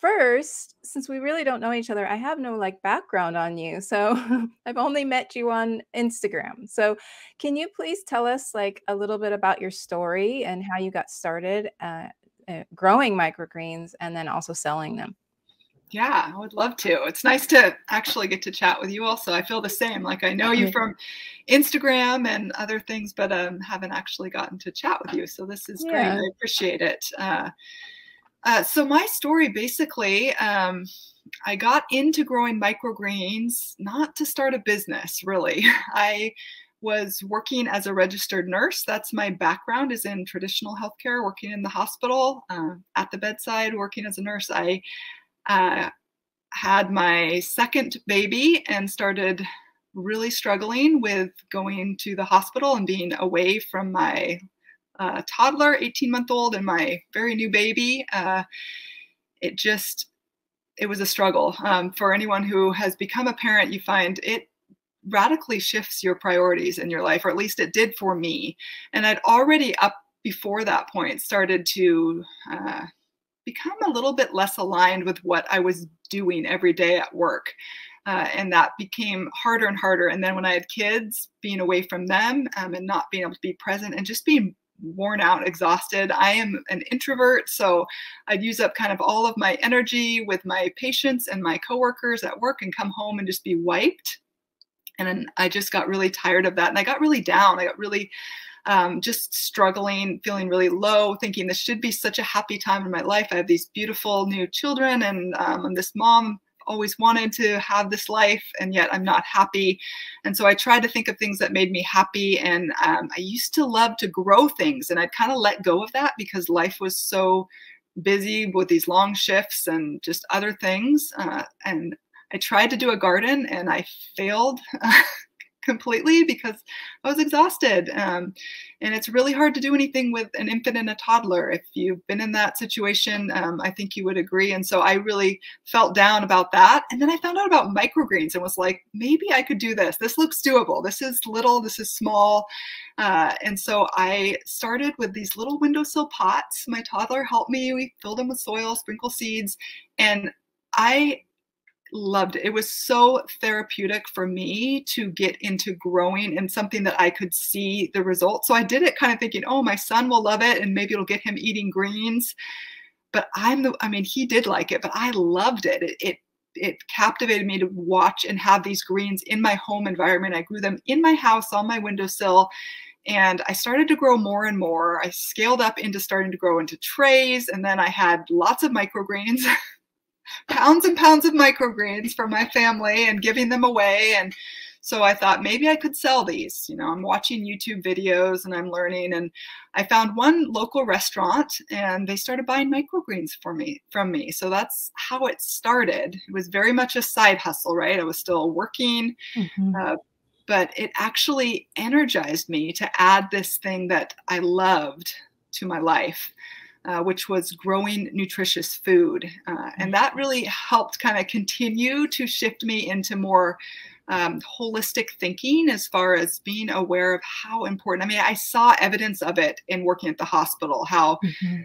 first, since we really don't know each other, I have no like background on you. So I've only met you on Instagram. So can you please tell us like a little bit about your story and how you got started uh, uh, growing microgreens and then also selling them? Yeah, I would love to. It's nice to actually get to chat with you also. I feel the same. Like I know you from Instagram and other things, but um, haven't actually gotten to chat with you. So this is yeah. great. I appreciate it. Uh, uh, so my story basically, um, I got into growing microgreens not to start a business, really. I was working as a registered nurse. That's my background is in traditional healthcare, working in the hospital, uh, at the bedside, working as a nurse. I uh, had my second baby and started really struggling with going to the hospital and being away from my uh, toddler, 18 month old, and my very new baby. Uh, it just, it was a struggle. Um, for anyone who has become a parent, you find it radically shifts your priorities in your life, or at least it did for me. And I'd already up before that point started to uh, become a little bit less aligned with what I was doing every day at work. Uh, and that became harder and harder. And then when I had kids, being away from them um, and not being able to be present and just being worn out, exhausted. I am an introvert, so I'd use up kind of all of my energy with my patients and my coworkers at work and come home and just be wiped. And then I just got really tired of that. And I got really down. I got really um, just struggling, feeling really low, thinking this should be such a happy time in my life. I have these beautiful new children, and um, I'm this mom always wanted to have this life and yet I'm not happy. And so I tried to think of things that made me happy. And um, I used to love to grow things and I'd kind of let go of that because life was so busy with these long shifts and just other things. Uh, and I tried to do a garden and I failed completely because I was exhausted. Um, and it's really hard to do anything with an infant and a toddler. If you've been in that situation, um, I think you would agree. And so I really felt down about that. And then I found out about microgreens and was like, maybe I could do this. This looks doable. This is little, this is small. Uh, and so I started with these little windowsill pots. My toddler helped me. We filled them with soil, sprinkle seeds. And I loved it. It was so therapeutic for me to get into growing and something that I could see the results. So I did it kind of thinking, oh, my son will love it and maybe it'll get him eating greens. But I'm the, I mean, he did like it, but I loved it. It, it it captivated me to watch and have these greens in my home environment. I grew them in my house on my windowsill and I started to grow more and more. I scaled up into starting to grow into trays and then I had lots of microgreens pounds and pounds of microgreens for my family and giving them away. And so I thought maybe I could sell these. You know, I'm watching YouTube videos and I'm learning. And I found one local restaurant and they started buying microgreens for me from me. So that's how it started. It was very much a side hustle, right? I was still working. Mm-hmm. Uh, but it actually energized me to add this thing that I loved to my life uh, which was growing nutritious food. Uh, and mm. that really helped kind of continue to shift me into more um, holistic thinking as far as being aware of how important. I mean, I saw evidence of it in working at the hospital, how mm-hmm.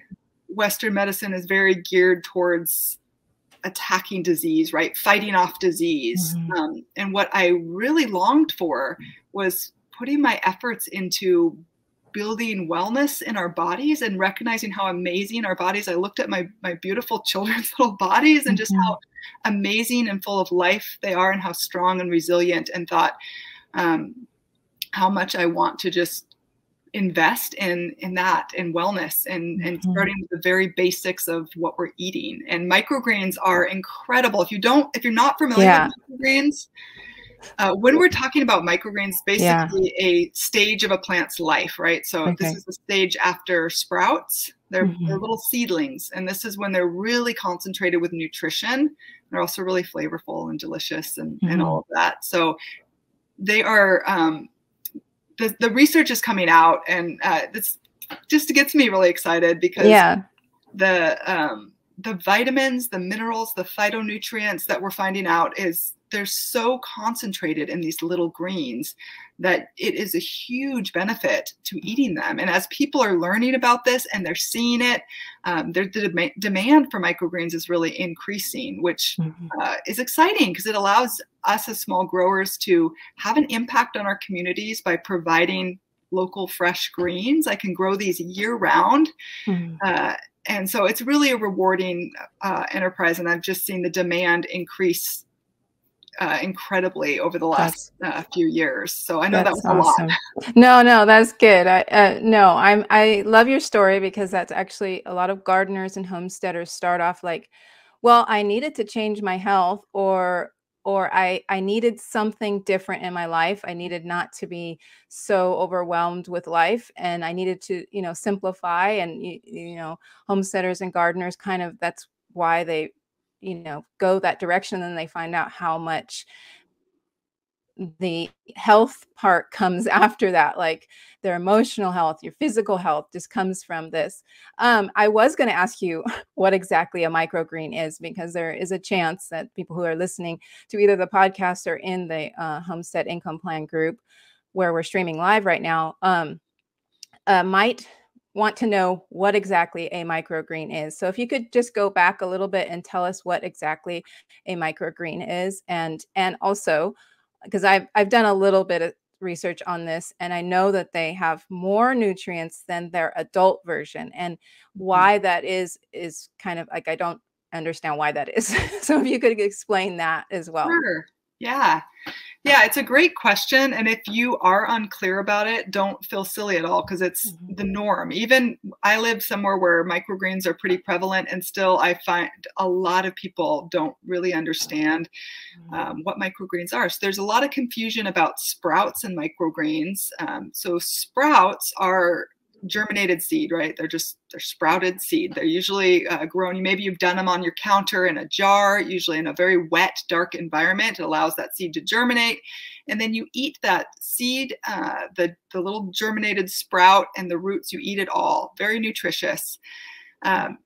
Western medicine is very geared towards attacking disease, right? Fighting off disease. Mm-hmm. Um, and what I really longed for was putting my efforts into building wellness in our bodies and recognizing how amazing our bodies. I looked at my my beautiful children's little bodies and just mm-hmm. how amazing and full of life they are and how strong and resilient and thought um, how much I want to just invest in in that in wellness and and mm-hmm. starting with the very basics of what we're eating and microgreens are incredible if you don't if you're not familiar yeah. with microgreens uh, when we're talking about microgreens, basically yeah. a stage of a plant's life, right? So okay. this is the stage after sprouts. They're, mm-hmm. they're, little seedlings, and this is when they're really concentrated with nutrition. They're also really flavorful and delicious, and, mm-hmm. and all of that. So they are. Um, the, the research is coming out, and uh, this just gets me really excited because yeah. the um, the vitamins, the minerals, the phytonutrients that we're finding out is they're so concentrated in these little greens that it is a huge benefit to eating them. And as people are learning about this and they're seeing it, um, the dem demand for microgreens is really increasing, which mm-hmm. uh, is exciting because it allows us as small growers to have an impact on our communities by providing local fresh greens. I can grow these year round. Mm-hmm. Uh, and so it's really a rewarding uh, enterprise. And I've just seen the demand increase uh, incredibly over the last uh, few years. So I know that was awesome. a lot. No, no, that's good. I, uh, no, I'm I love your story because that's actually a lot of gardeners and homesteaders start off like, well, I needed to change my health, or or I I needed something different in my life. I needed not to be so overwhelmed with life, and I needed to you know simplify. And you, you know, homesteaders and gardeners kind of that's why they you know go that direction and then they find out how much the health part comes after that like their emotional health your physical health just comes from this. Um, i was going to ask you what exactly a microgreen is because there is a chance that people who are listening to either the podcast or in the uh, homestead income plan group where we're streaming live right now um, uh, might want to know what exactly a microgreen is. So if you could just go back a little bit and tell us what exactly a microgreen is and and also because I've I've done a little bit of research on this and I know that they have more nutrients than their adult version and mm-hmm. why that is is kind of like I don't understand why that is. so if you could explain that as well. Sure. Yeah. Yeah, it's a great question. And if you are unclear about it, don't feel silly at all because it's mm-hmm. the norm. Even I live somewhere where microgreens are pretty prevalent, and still I find a lot of people don't really understand mm-hmm. um, what microgreens are. So there's a lot of confusion about sprouts and microgreens. Um, so sprouts are germinated seed, right? They're just they're sprouted seed. They're usually uh, grown. Maybe you've done them on your counter in a jar, usually in a very wet, dark environment. It allows that seed to germinate, and then you eat that seed, uh, the the little germinated sprout and the roots. You eat it all. Very nutritious. Um,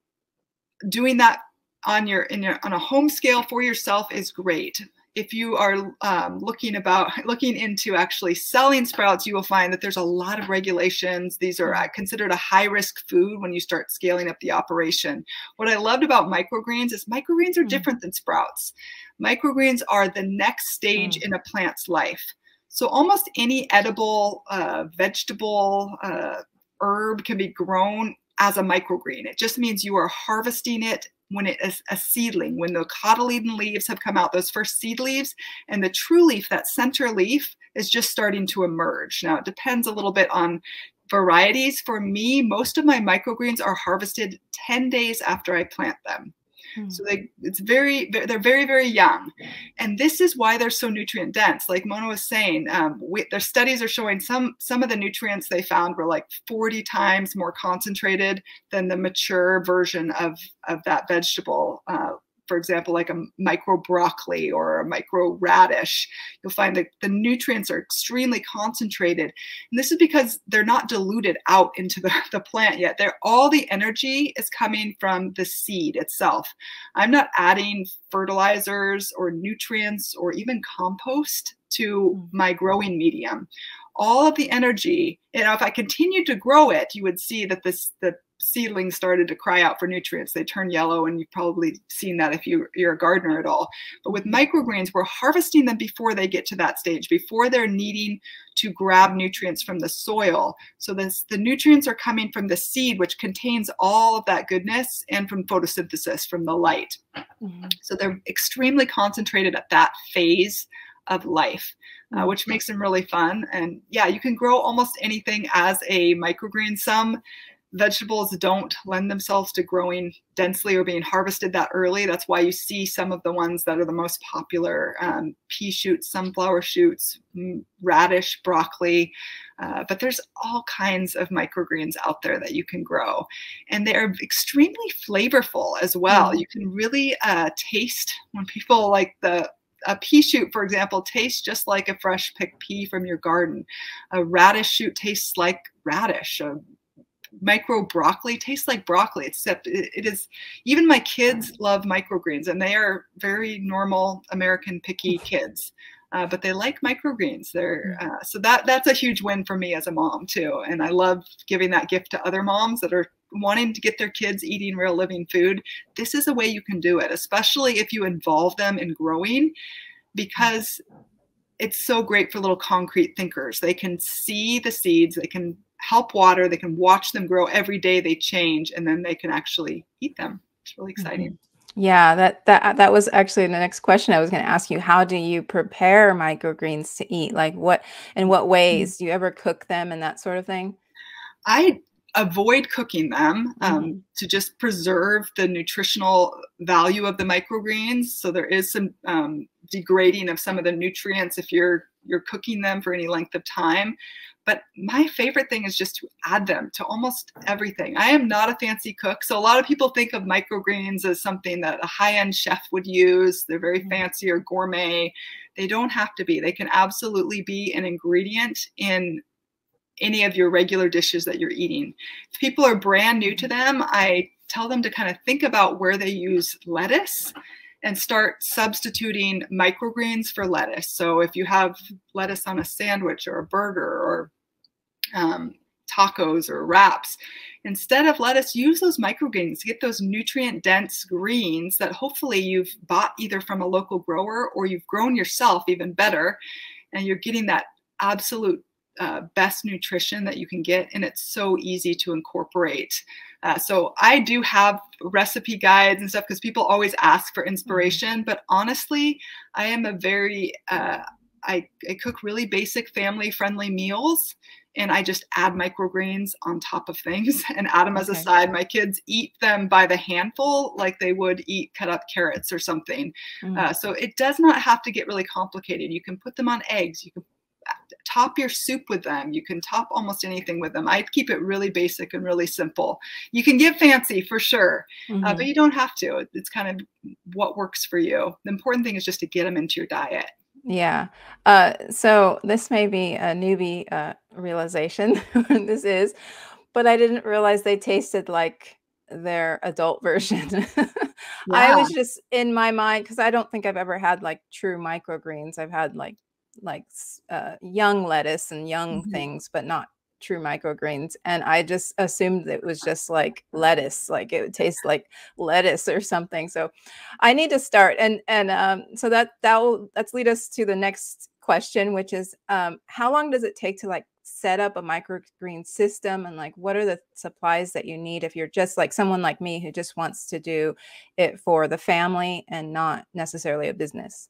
doing that on your in your on a home scale for yourself is great if you are um, looking about looking into actually selling sprouts, you will find that there's a lot of regulations. These are uh, considered a high risk food when you start scaling up the operation. What I loved about microgreens is microgreens are mm. different than sprouts. Microgreens are the next stage mm. in a plant's life. So almost any edible uh, vegetable uh, herb can be grown as a microgreen. It just means you are harvesting it when it is a seedling, when the cotyledon leaves have come out, those first seed leaves, and the true leaf, that center leaf, is just starting to emerge. Now, it depends a little bit on varieties. For me, most of my microgreens are harvested 10 days after I plant them. Hmm. So they, it's very, they're very, very young. And this is why they're so nutrient dense. Like Mona was saying, um, we, their studies are showing some, some of the nutrients they found were like 40 times more concentrated than the mature version of, of that vegetable. Uh, for example, like a micro broccoli or a micro radish, you'll find that the nutrients are extremely concentrated. And this is because they're not diluted out into the, the plant yet. They're, all the energy is coming from the seed itself. I'm not adding fertilizers or nutrients or even compost to mm. my growing medium all of the energy you know if i continued to grow it you would see that this the seedlings started to cry out for nutrients. They turn yellow, and you've probably seen that if you, you're a gardener at all. But with microgreens, we're harvesting them before they get to that stage, before they're needing to grab nutrients from the soil. So this, the nutrients are coming from the seed, which contains all of that goodness, and from photosynthesis, from the light. Mm-hmm. So they're extremely concentrated at that phase of life. Uh, mm-hmm. which makes them really fun. And yeah, you can grow almost anything as a microgreen. Some vegetables don't lend themselves to growing densely or being harvested that early. That's why you see some of the ones that are the most popular um, pea shoots, sunflower shoots, radish, broccoli. Uh, but there's all kinds of microgreens out there that you can grow. And they are extremely flavorful as well. Mm. You can really uh, taste when people like the a pea shoot, for example, tastes just like a fresh picked pea from your garden. A radish shoot tastes like radish. A micro broccoli tastes like broccoli except it, it is even my kids love microgreens and they are very normal american picky kids uh, but they like microgreens they're mm. uh, so that that's a huge win for me as a mom too and i love giving that gift to other moms that are wanting to get their kids eating real living food this is a way you can do it especially if you involve them in growing because it's so great for little concrete thinkers. They can see the seeds, they can help water, they can watch them grow every day, they change, and then they can actually eat them. It's really mm-hmm. exciting. Yeah, that that that was actually the next question I was going to ask you. How do you prepare microgreens to eat? Like what in what mm-hmm. ways? Do you ever cook them and that sort of thing? I avoid cooking them um, mm-hmm. to just preserve the nutritional value of the microgreens. So there is some um, degrading of some of the nutrients if you're you're cooking them for any length of time. But my favorite thing is just to add them to almost everything. I am not a fancy cook, so a lot of people think of microgreens as something that a high-end chef would use. They're very mm-hmm. fancy or gourmet. They don't have to be. They can absolutely be an ingredient in any of your regular dishes that you're eating. If people are brand new to them, I tell them to kind of think about where they use lettuce and start substituting microgreens for lettuce. So if you have lettuce on a sandwich or a burger or um, tacos or wraps, instead of lettuce, use those microgreens get those nutrient dense greens that hopefully you've bought either from a local grower or you've grown yourself even better. And you're getting that absolute uh, best nutrition that you can get, and it's so easy to incorporate. Uh, so I do have recipe guides and stuff because people always ask for inspiration. But honestly, I am a very uh, I, I cook really basic family friendly meals and I just add microgreens on top of things and add them as a side. My kids eat them by the handful like they would eat cut up carrots or something. Mm. Uh, so it does not have to get really complicated. You can put them on eggs. You can top your soup with them. You can top almost anything with them. I keep it really basic and really simple. You can get fancy for sure, mm-hmm. uh, but you don't have to. It's kind of what works for you. The important thing is just to get them into your diet. Yeah. Uh, so this may be a newbie uh, realization. this is, but I didn't realize they tasted like their adult version. yeah. I was just in my mind because I don't think I've ever had like true microgreens. I've had like like uh, young lettuce and young mm-hmm. things, but not true microgreens. And I just assumed it was just like lettuce, like it would taste like lettuce or something. So I need to start. And and um, so that that will that's lead us to the next question, which is um, how long does it take to like set up a microgreen system and like what are the supplies that you need if you're just like someone like me who just wants to do it for the family and not necessarily a business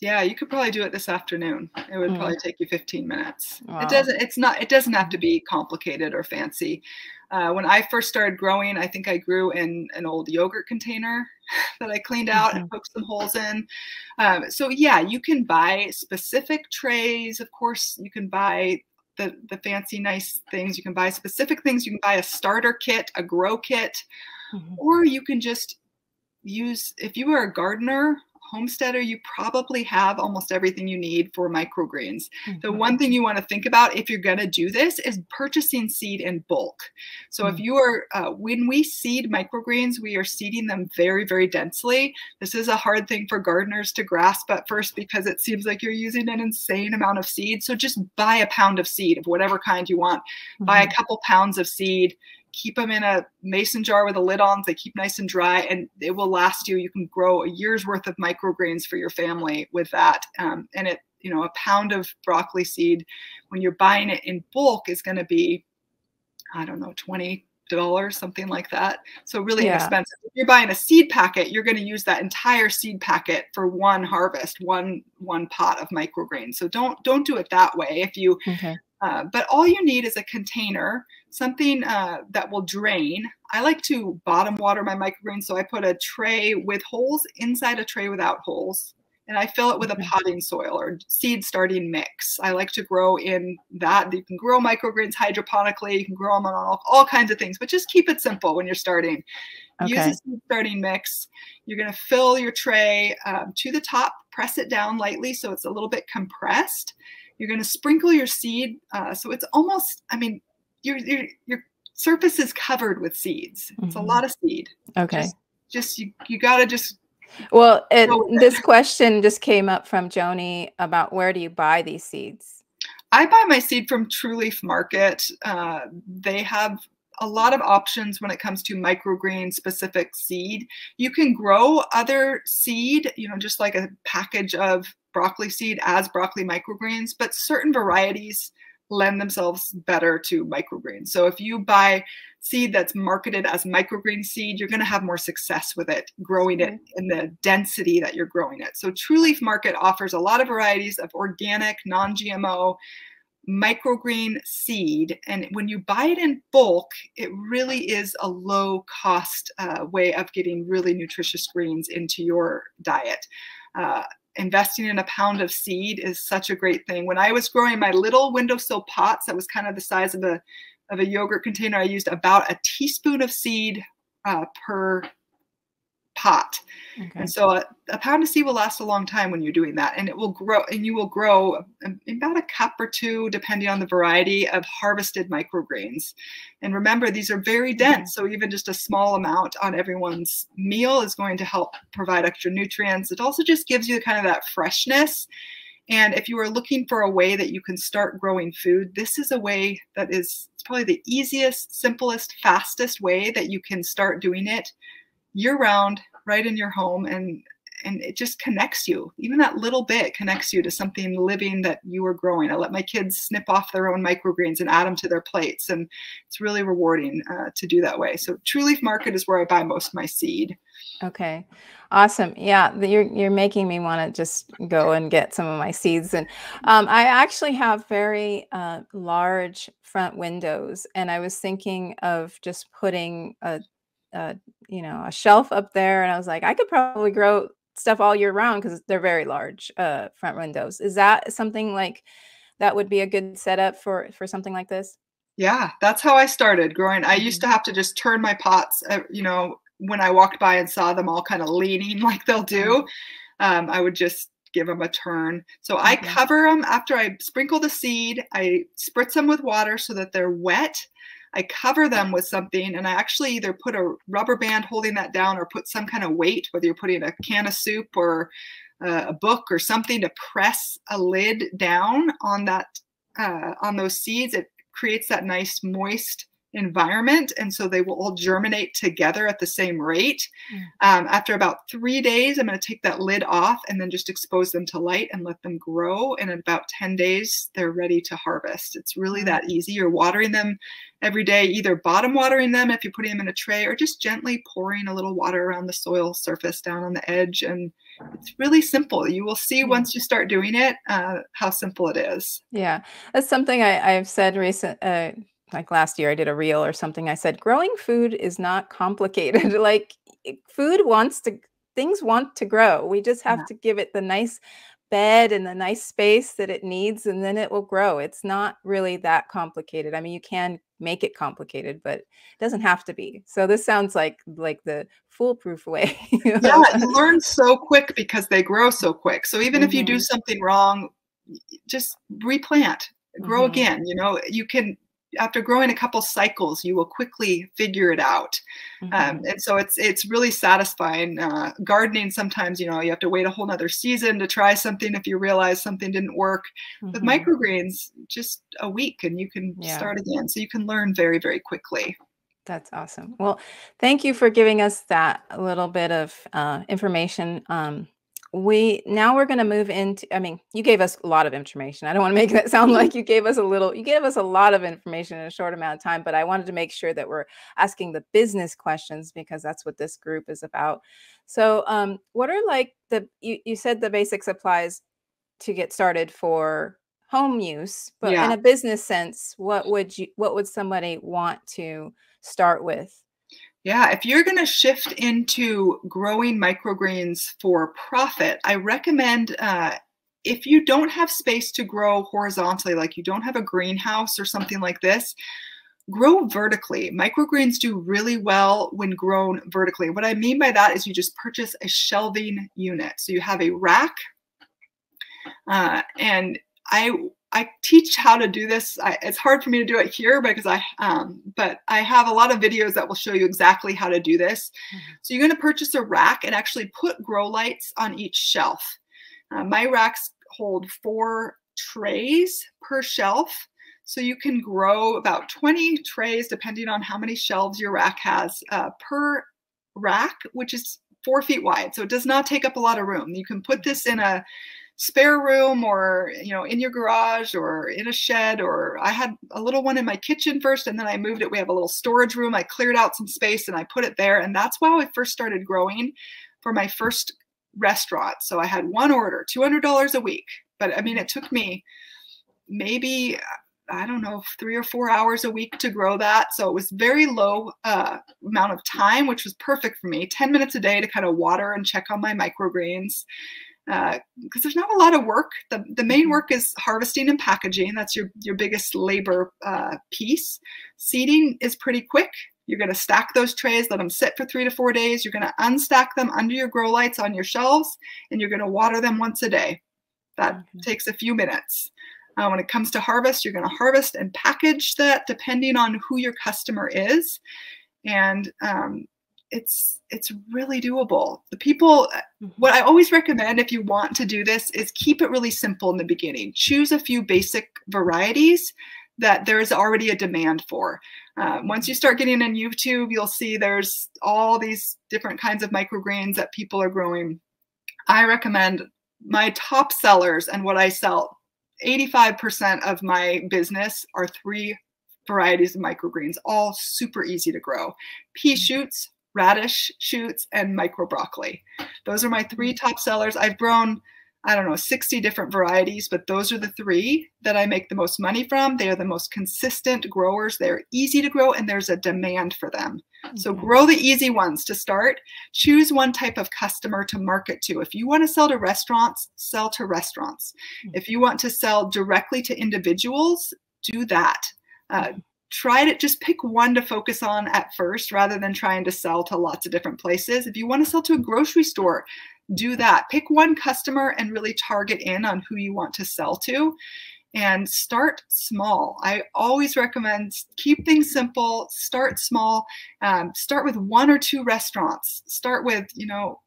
yeah, you could probably do it this afternoon. It would mm. probably take you 15 minutes. Wow. It doesn't. It's not. It doesn't have to be complicated or fancy. Uh, when I first started growing, I think I grew in an old yogurt container that I cleaned out mm-hmm. and poked some holes in. Um, so yeah, you can buy specific trays. Of course, you can buy the the fancy nice things. You can buy specific things. You can buy a starter kit, a grow kit, mm-hmm. or you can just use if you are a gardener homesteader, you probably have almost everything you need for microgreens. Mm-hmm. The one thing you want to think about if you're going to do this is purchasing seed in bulk. So mm-hmm. if you are, uh, when we seed microgreens, we are seeding them very, very densely. This is a hard thing for gardeners to grasp at first because it seems like you're using an insane amount of seed. So just buy a pound of seed of whatever kind you want. Mm-hmm. Buy a mm-hmm. couple pounds of seed keep them in a mason jar with a lid on. They keep nice and dry, and it will last you. You can grow a year's worth of microgreens for your family with that. Um, and it, you know, a pound of broccoli seed when you're buying it in bulk is going to be, I don't know, twenty dollars, something like that. So really yeah. inexpensive. If you're buying a seed packet, you're going to use that entire seed packet for one harvest, one one pot of microgreens. So don't don't do it that way. If you okay. Uh, but all you need is a container, something uh, that will drain. I like to bottom water my microgreens, so I put a tray with holes inside a tray without holes, and I fill it with a potting soil or seed starting mix. I like to grow in that. You can grow microgreens hydroponically, you can grow them on all, all kinds of things, but just keep it simple when you're starting. Okay. Use a seed starting mix. You're going to fill your tray um, to the top, press it down lightly so it's a little bit compressed you're going to sprinkle your seed. Uh, so it's almost, I mean, you're, you're, you're surface is covered with seeds. It's mm-hmm. a lot of seed. Okay. Just, just you, you got to just. Well, it, this question just came up from Joni about where do you buy these seeds? I buy my seed from True Leaf Market. Uh, they have a lot of options when it comes to microgreen specific seed. You can grow other seed, you know, just like a package of broccoli seed as broccoli microgreens, but certain varieties lend themselves better to microgreens. So if you buy seed that's marketed as microgreen seed, you're going to have more success with it, growing it mm-hmm. in the density that you're growing it. So True Leaf Market offers a lot of varieties of organic, non-GMO, microgreen seed. And when you buy it in bulk, it really is a low cost uh, way of getting really nutritious greens into your diet. Uh, investing in a pound of seed is such a great thing. When I was growing my little windowsill pots, that was kind of the size of a of a yogurt container, I used about a teaspoon of seed uh, per pot. Okay. And so a, a, pound of seed will last a long time when you're doing that. And it will grow, and you will grow um, about a cup or two, depending on the variety of harvested microgreens. And remember, these are very mm-hmm. dense. So even just a small amount on everyone's meal is going to help provide extra nutrients. It also just gives you kind of that freshness. And if you are looking for a way that you can start growing food, this is a way that is probably the easiest, simplest, fastest way that you can start doing it year round right in your home and and it just connects you. Even that little bit connects you to something living that you are growing. I let my kids snip off their own microgreens and add them to their plates and it's really rewarding uh, to do that way. So true leaf market is where i buy most of my seed. Okay. Awesome. Yeah you're, you're making me want to just go and get some of my seeds and um, i actually have very uh, large front windows and i was thinking of just putting a uh, you know, a shelf up there, and I was like, I could probably grow stuff all year round because they're very large uh, front windows. Is that something like that would be a good setup for for something like this? Yeah, that's how I started growing. I used to mm-hmm. have to just turn my pots, uh, you know, when I walked by and saw them all kind of leaning like they'll do. Mm-hmm. Um, I would just give them a turn. So I mm-hmm. cover them after I sprinkle the seed. I spritz them with water so that they're wet. I cover them with something and I actually either put a rubber band holding that down or put some kind of weight, whether you're putting a can of soup or uh, a book or something to press a lid down on that uh, on those seeds. It creates that nice moist environment and so they will all germinate together at the same rate. Mm. um, after about three days i'm going to take that lid off and then just expose them to light and let them grow. And in about 10 days they're ready to harvest. It's really mm. that easy. You're watering them every day either bottom watering them if you're putting them in a tray or just gently pouring a little water around the soil surface down on the edge. And it's really simple. You will see mm. once you start doing it uh, how simple it is. Yeah. That's something I, have said recent uh, like last year I did a reel or something. I said, growing food is not complicated. like food wants to, things want to grow. We just have yeah. to give it the nice bed and the nice space that it needs, and then it will grow. It's not really that complicated. I mean, you can make it complicated, but it doesn't have to be. So this sounds like like the foolproof way. yeah, you learn so quick because they grow so quick. So even mm-hmm. if you do mm-hmm. something wrong, just replant grow mm-hmm. again you know you can after growing a couple cycles, you will quickly figure it out. Um, mm-hmm. Um, and so it's it's really satisfying. Uh, gardening sometimes, you know, you have to wait a whole nother season to try something if you realize something didn't work. Mm-hmm. With microgreens, just a week and you can yeah. start again. So you can learn very, very quickly. That's awesome. Well, thank you for giving us that little bit of uh, information. Um, we now we're going to move into i mean you gave us a lot of information. I don't want to make that sound like you gave us a little you gave us a lot of information in a short amount of time but i wanted to make sure that we're asking the business questions because that's what this group is about. So um what are like the you, you said the basic supplies to get started for home use but yeah. in a business sense what would you what would somebody want to start with yeah, if you're going to shift into growing microgreens for profit, I recommend uh, if you don't have space to grow horizontally, like you don't have a greenhouse or something like this, grow vertically. Microgreens do really well when grown vertically. What I mean by that is you just purchase a shelving unit. So you have a rack uh, and I I teach how to do this. I, it's hard for me to do it here because I, um, but I have a lot of videos that will show you exactly how to do this. Mm -hmm. So you're going to purchase a rack and actually put grow lights on each shelf. Uh, my racks hold four trays per shelf. So you can grow about 20 trays, depending on how many shelves your rack has, uh, per rack, which is four feet wide. So it does not take up a lot of room. You can put this in a spare room or you know in your garage or in a shed or i had a little one in my kitchen first and then i moved it we have a little storage room i cleared out some space and i put it there and that's why i first started growing for my first restaurant so i had one order $200 a week but i mean it took me maybe I don't know, three or four hours a week to grow that. So it was very low uh, amount of time, which was perfect for me. 10 minutes a day to kind of water and check on my microgreens because uh, there's not a lot of work. The, the main mm-hmm. work is harvesting and packaging. That's your, your biggest labor uh, piece. Seeding is pretty quick. You're going to stack those trays, let them sit for three to four days. You're going to unstack them under your grow lights on your shelves, and you're going to water them once a day. That mm-hmm. takes a few minutes. Uh, when it comes to harvest, you're going to harvest and package that depending on who your customer is. And um, it's it's really doable. The people mm-hmm. what I always recommend if you want to do this is keep it really simple in the beginning. Choose a few basic varieties that there is already a demand for. Uh, once you start getting in YouTube, you'll see there's all these different kinds of microgreens that people are growing. I recommend my top sellers and what I sell 85% of my business are three varieties of microgreens, all super easy to grow. Pea mm-hmm. shoots, radish shoots, and micro broccoli. Those are my three mm-hmm. top sellers. I've grown, I don't know, 60 different varieties, but those are the three that I make the most money from. They are the most consistent growers. They're easy to grow and there's a demand for them. So grow the easy ones to start. Choose one type of customer to market to. If you want to sell to restaurants, sell to restaurants. Mm-hmm. If you want to sell directly to individuals, do that. Uh, try to just pick one to focus on at first rather than trying to sell to lots of different places. If you want to sell to a grocery store, do that. Pick one customer and really target in on who you want to sell to and start small. I always recommend keep things simple, start small, um, start with one or two restaurants, start with, you know,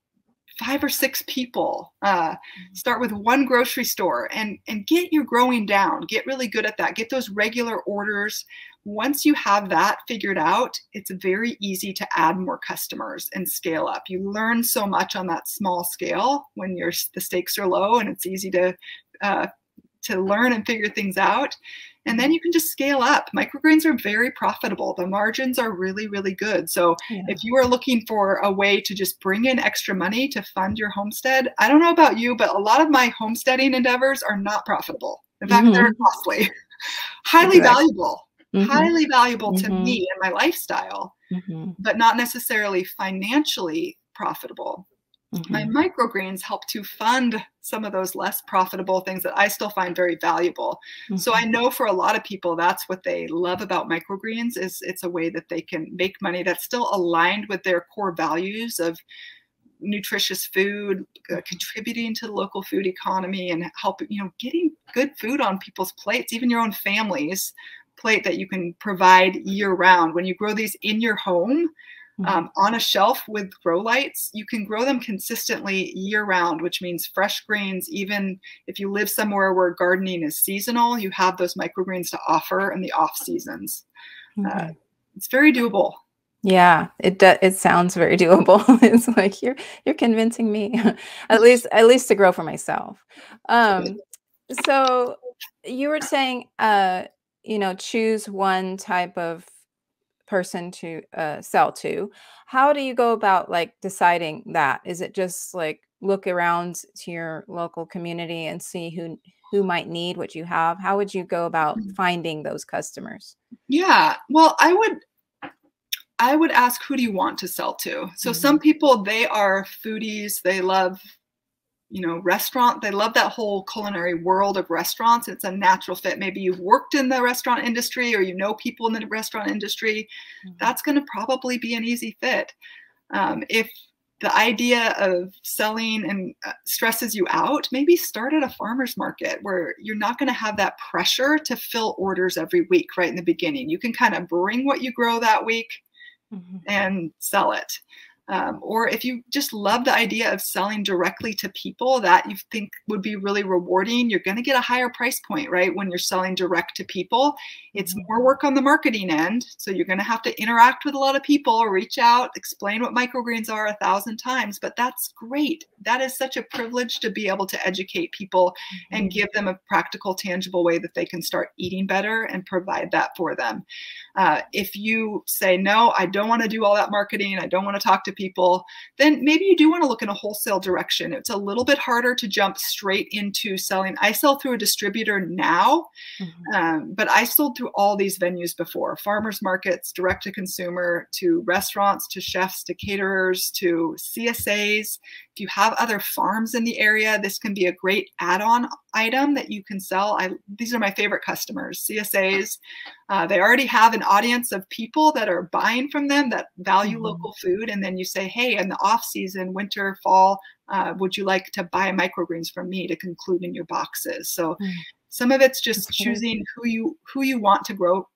five or six people uh, mm-hmm. start with one grocery store and and get your growing down get really good at that get those regular orders once you have that figured out it's very easy to add more customers and scale up you learn so much on that small scale when your the stakes are low and it's easy to uh, to learn and figure things out and then you can just scale up. Microgreens are very profitable. The margins are really, really good. So yeah. if you are looking for a way to just bring in extra money to fund your homestead, I don't know about you, but a lot of my homesteading endeavors are not profitable. In fact, mm-hmm. they're costly, highly valuable, mm-hmm. highly valuable mm-hmm. to me and my lifestyle, mm-hmm. but not necessarily financially profitable. Mm-hmm. My microgreens help to fund some of those less profitable things that I still find very valuable. Mm-hmm. So I mm-hmm. know for a lot of people that's what they love about microgreens is it's a way that they can make money that's still aligned with their core values of nutritious food, uh, contributing to the local food economy and helping, you know, getting good food on people's plates, even your own families plate that you can provide year round. When you grow these in your home, Mm-hmm. um, on a shelf with grow lights, you can grow them consistently year round, which means fresh greens. Even if you live somewhere where gardening is seasonal, you have those microgreens to offer in the off seasons. Uh, mm-hmm. Uh, it's very doable. Yeah, it do, it sounds very doable. it's like you're you're convincing me, at least at least to grow for myself. Um, so you were saying, uh, you know, choose one type of person to uh, sell to how do you go about like deciding that is it just like look around to your local community and see who who might need what you have how would you go about mm. finding those customers yeah well i would i would ask who do you want to sell to so mm -hmm. some people they are foodies they love you know, restaurant. They love that whole culinary world of restaurants. It's a natural fit. Maybe you've worked in the restaurant industry or you know people in the restaurant industry. Mm-hmm. That's going to probably be an easy fit. Um, if the idea of selling and uh, stresses you out, maybe start at a farmer's market where you're not going to have that pressure to fill orders every week right in the beginning. You can kind of bring what you grow that week mm-hmm. and sell it. Um, or if you just love the idea of selling directly to people that you think would be really rewarding, you're going to get a higher price point, right? When you're selling direct to people, it's mm-hmm. more work on the marketing end. So you're going to have to interact with a lot of people, reach out, explain what microgreens are a thousand times. But that's great. That is such a privilege to be able to educate people mm-hmm. and give them a practical, tangible way that they can start eating better and provide that for them. Uh, if you say, no, I don't want to do all that marketing, I don't want to talk to people, then maybe you do want to look in a wholesale direction. It's a little bit harder to jump straight into selling. I sell through a distributor now, mm-hmm. um, but I sold through all these venues before farmers markets, direct to consumer, to restaurants, to chefs, to caterers, to CSAs. If you have other farms in the area, this can be a great add on item that you can sell. I, these are my favorite customers, CSAs. Uh, they already have an audience of people that are buying from them that value mm-hmm. local food. And then you say, hey, in the off season, winter, fall, uh, would you like to buy microgreens from me to conclude in your boxes? So mm-hmm. some of it's just okay. choosing who you who you want to grow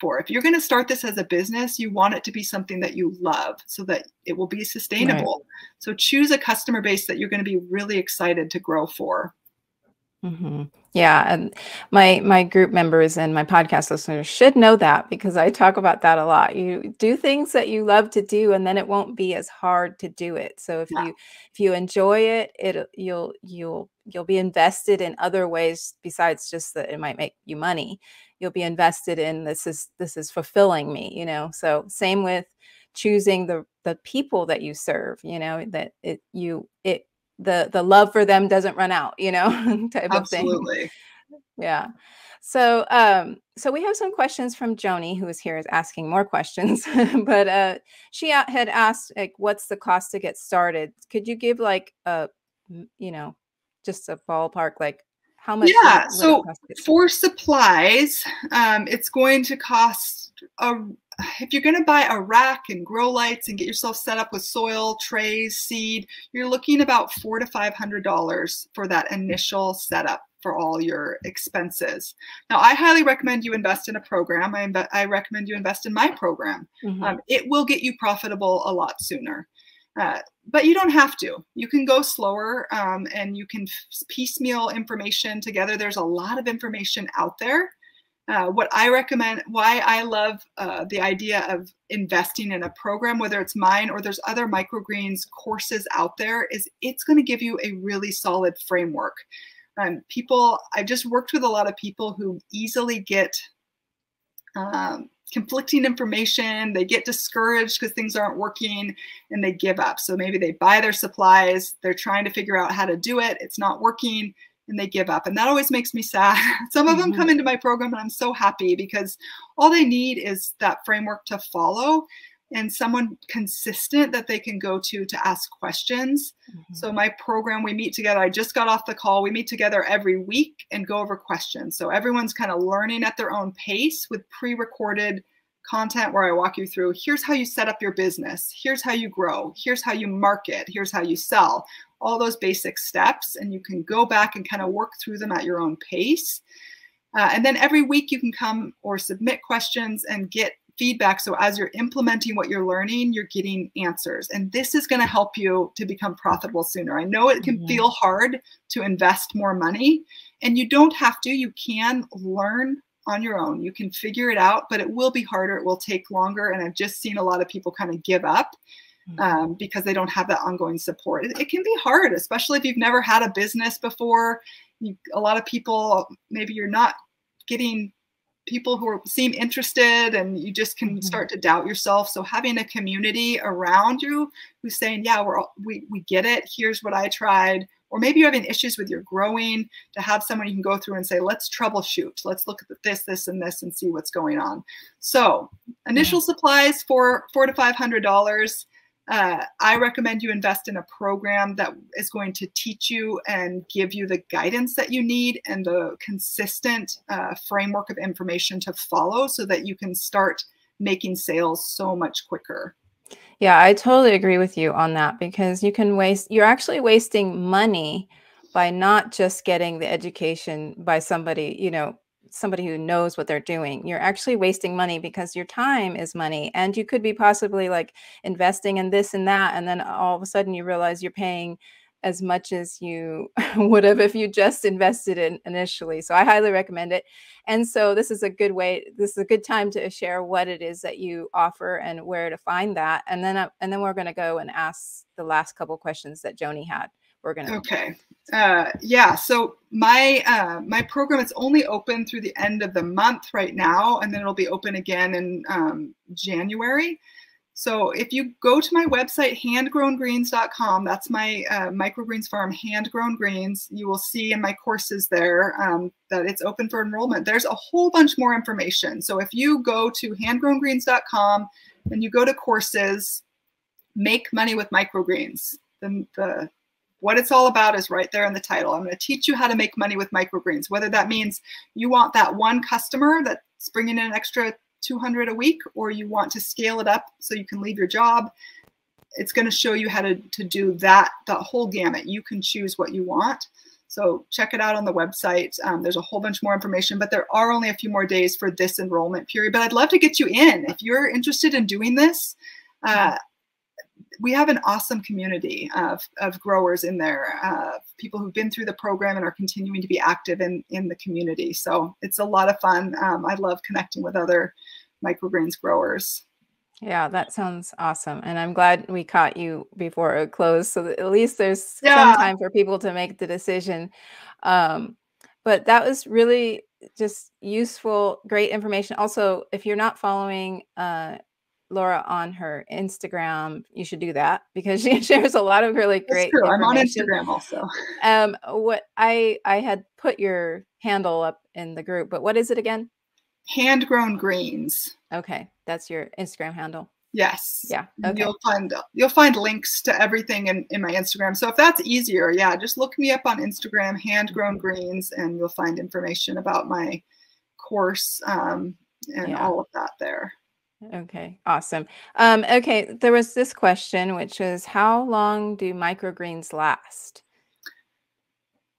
for. If you're going to start this as a business, you want it to be something that you love so that it will be sustainable. Right. So choose a customer base that you're going to be really excited to grow for. Mm-hmm. Yeah, and my my group members and my podcast listeners should know that because I talk about that a lot. You do things that you love to do, and then it won't be as hard to do it. So if yeah. you if you enjoy it, it you'll you'll you'll be invested in other ways besides just that it might make you money you'll be invested in this is this is fulfilling me you know so same with choosing the the people that you serve you know that it you it the the love for them doesn't run out you know type Absolutely. of thing yeah so um so we have some questions from joni who is here is asking more questions but uh she had asked like what's the cost to get started could you give like a you know just a ballpark like how much? Yeah. So for supplies, um, it's going to cost a. If you're going to buy a rack and grow lights and get yourself set up with soil, trays, seed, you're looking about four to five hundred dollars for that initial setup for all your expenses. Now, I highly recommend you invest in a program. I, I recommend you invest in my program. Mm-hmm. Um, it will get you profitable a lot sooner. Uh, but you don't have to. You can go slower um, and you can piecemeal information together. There's a lot of information out there. Uh, what I recommend, why I love uh, the idea of investing in a program, whether it's mine or there's other microgreens courses out there, is it's going to give you a really solid framework. Um, people, I've just worked with a lot of people who easily get um, conflicting information. They get discouraged because things aren't working and they give up. So maybe they buy their supplies, they're trying to figure out how to do it, it's not working, and they give up. And that always makes me sad. Some of them mm-hmm. come into my program and I'm so happy because all they need is that framework to follow and someone consistent that they can go to to ask questions. Mm-hmm. So my program, we meet together. I just got off the call. We meet together every week and go over questions. So everyone's kind of learning at their own pace with pre-recorded content where I walk you through here's how you set up your business, here's how you grow, here's how you market, here's how you sell, all those basic steps. And you can go back and kind of work through them at your own pace. Uh, and then every week you can come or submit questions and get feedback. So as you're implementing what you're learning, you're getting answers. And this is going to help you to become profitable sooner. I know it can mm-hmm. feel hard to invest more money, and you don't have to. You can learn on your own. You can figure it out, but it will be harder. It will take longer. And I've just seen a lot of people kind of give up. Mm-hmm. Um, because they don't have that ongoing support. It, it, can be hard, especially if you've never had a business before. You, a lot of people, maybe you're not getting people who are, seem interested and you just can mm-hmm. start to doubt yourself so having a community around you who's saying yeah we're all, we, we get it here's what i tried or maybe you're having issues with your growing to have someone you can go through and say let's troubleshoot. Let's look at this this and this and see what's going on. So initial supplies for four to five hundred dollars. Uh, I recommend you invest in a program that is going to teach you and give you the guidance that you need and the consistent uh, framework of information to follow so that you can start making sales so much quicker. Yeah, I totally agree with you on that because you can waste, you're actually wasting money by not just getting the education by somebody, you know, somebody who knows what they're doing. You're actually wasting money because your time is money and you could be possibly like investing in this and that. And then all of a sudden you realize you're paying as much as you would have if you just invested in initially. So I highly recommend it. And so this is a good way, this is a good time to share what it is that you offer and where to find that. And then, and then we're going to go and ask the last couple questions that Joni had. We're going to. Okay. Uh, yeah. So my, uh, my program is only open through the end of the month right now, and then it'll be open again in um, January. So if you go to my website, handgrowngreens.com, that's my uh, microgreens farm, Handgrown Greens, you will see in my courses there um, that it's open for enrollment. There's a whole bunch more information. So if you go to handgrowngreens.com and you go to courses, make money with microgreens, then the what it's all about is right there in the title. I'm going to teach you how to make money with microgreens, whether that means you want that one customer that's bringing in an extra 200 a week or you want to scale it up so you can leave your job it's going to show you how to, to do that the whole gamut. You can choose what you want. So check it out on the website. Um, there's a whole bunch more information but there are only a few more days for this enrollment period. But i'd love to get you in. If you're interested in doing this uh, we have an awesome community of, of growers in there, uh, people who've been through the program and are continuing to be active in, in the community. So it's a lot of fun. Um, I love connecting with other microgreens growers. Yeah, that sounds awesome. And I'm glad we caught you before it closed. So at least there's yeah. some time for people to make the decision. Um, but that was really just useful, great information. Also, if you're not following uh, Laura on her Instagram, you should do that because she shares a lot of really great. That's true. I'm on Instagram also. Um, what I I had put your handle up in the group, but what is it again? Hand grown greens. Okay, that's your Instagram handle. Yes. Yeah. Okay. You'll find you'll find links to everything in, in my Instagram. So if that's easier, yeah, just look me up on Instagram, hand grown greens, and you'll find information about my course um, and yeah. all of that there. Okay, awesome. Um, okay, there was this question, which is how long do microgreens last?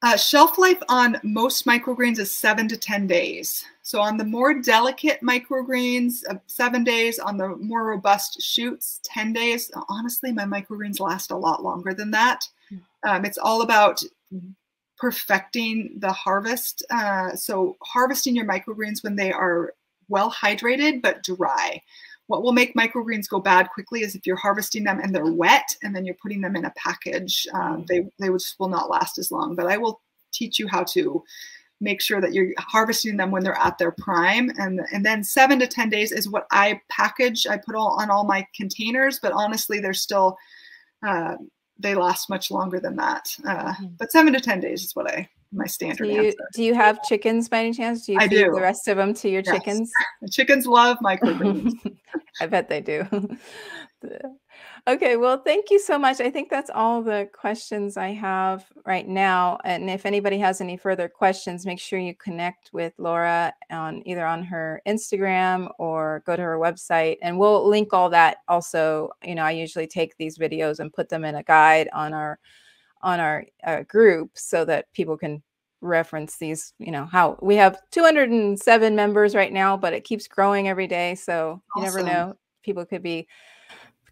Uh, shelf life on most microgreens is seven to 10 days. So on the more delicate microgreens, uh, seven days. On the more robust shoots, 10 days. Honestly, my microgreens last a lot longer than that. Hmm. Um, it's all about perfecting the harvest. Uh, so harvesting your microgreens when they are well hydrated but dry. What will make microgreens go bad quickly is if you're harvesting them and they're wet and then you're putting them in a package. Um, they they just will not last as long. But I will teach you how to make sure that you're harvesting them when they're at their prime and and then seven to ten days is what i package i put all on all my containers but honestly they're still uh, they last much longer than that uh, mm-hmm. but seven to ten days is what i my standard do you, answer. Do you have chickens by any chance? Do you I feed do. the rest of them to your yes. chickens? The chickens love microgreens. I bet they do. okay, well, thank you so much. I think that's all the questions I have right now. And if anybody has any further questions, make sure you connect with Laura on either on her Instagram or go to her website. And we'll link all that also. You know, I usually take these videos and put them in a guide on our on our uh, group so that people can reference these you know how we have 207 members right now but it keeps growing every day so you never know people could be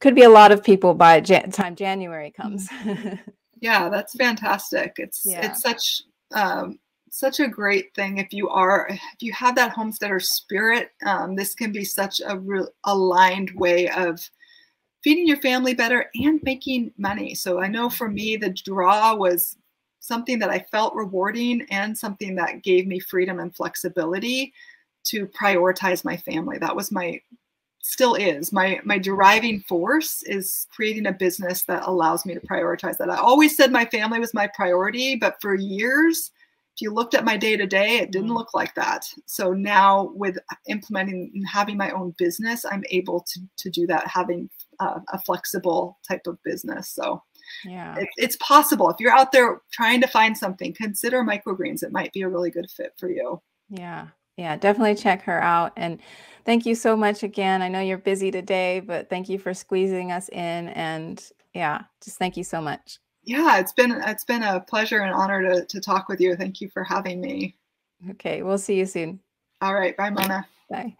could be a lot of people by Jan- time january comes mm-hmm. yeah that's fantastic it's yeah. it's such um, such a great thing if you are if you have that homesteader spirit um, this can be such a re- aligned way of feeding your family better and making money. So I know for me, the draw was something that I felt rewarding and something that gave me freedom and flexibility to prioritize my family. That was my still is my my driving force is creating a business that allows me to prioritize that. I always said my family was my priority, but for years if you looked at my day to day, it didn't mm-hmm. look like that. So now with implementing and having my own business, I'm able to, to do that, having uh, a flexible type of business. So yeah, it, it's possible. If you're out there trying to find something, consider microgreens. It might be a really good fit for you. Yeah. Yeah, definitely check her out. And thank you so much again. I know you're busy today, but thank you for squeezing us in. And yeah, just thank you so much. Yeah, it's been it's been a pleasure and honor to, to talk with you. Thank you for having me. Okay, we'll see you soon. All right. Bye, Mona. Bye.